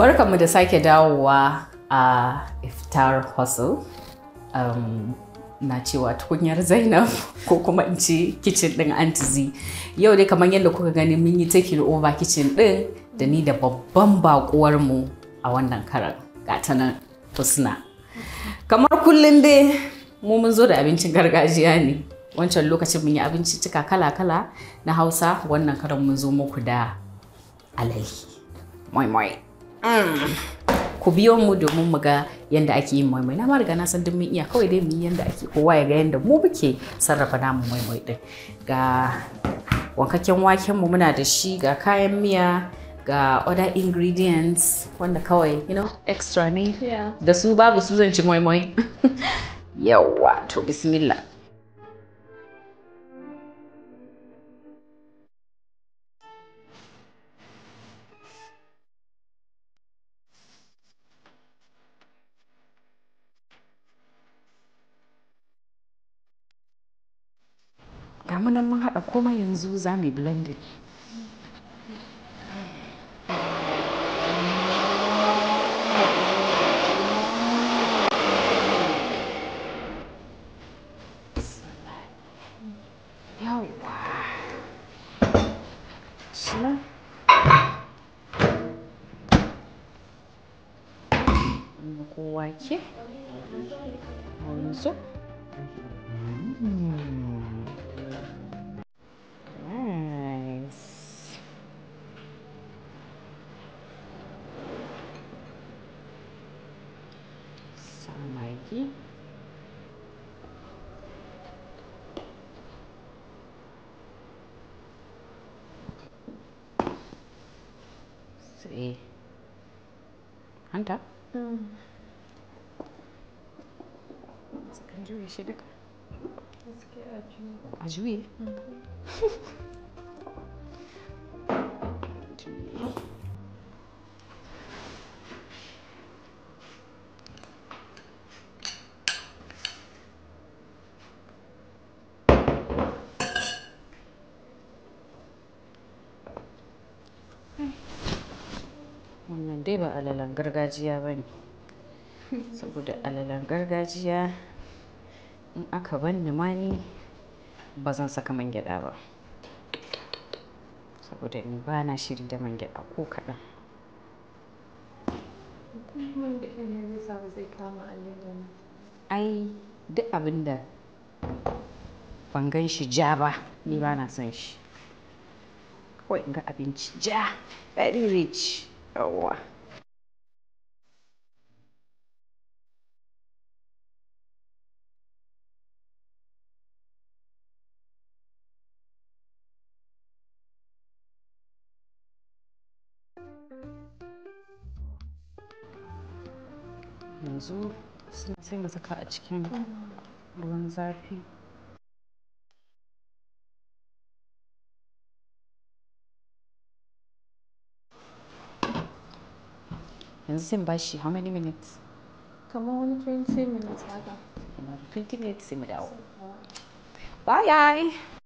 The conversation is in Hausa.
Barkanmu da sake dawowa a iftar hustle. Um, na cewa tukunyar Zainab ko kuma in ce kitchen ɗin Antizi. Yau dai kamar yadda kuka gani mun yi taking over kitchen ɗin da ni da babban baƙuwarmu a wannan karan. Gata nan Husna. Kamar kullum dai mu mun zo da abincin gargajiya ne. Wancan lokacin mun yi abinci cika kala-kala na Hausa wannan karan mun zo muku da alai. Moi moi. Ku biyo mu domin mu ga yadda ake yin maimai na riga na san mun iya kawai dai mu yi yadda ake kowa ya ga yadda mu muke sarrafa namu maimai din. Ga wankakken waken mu muna da shi ga kayan miya ga other ingredients wanda kawai you know? Extra ne? Da su babu su zan ci maimai yawa to bismillah. Mu nan mun haɗa komai yanzu za mu yi ko wake. Yanzu. Magi. Sai hanta. Sakan juye shi duka. A juye? Juye. Wannan dai ba alalan gargajiya ba ne. Saboda alalan gargajiya in aka banni ma ni ba zan saka man gyaɗa ba. Saboda ni ba na shiri da man gyaɗa ko kaɗan. Ai duk abin da ban gan shi ja ba ni ba na son shi. Kawai in ga abinci ja very rich. Yawwa. yanzu sai mu saka a cikin ruwan zafi yanzu sai mu bashi how many minutes? kamar wani 20 minutes haka 20 minutes sai mu dawo bye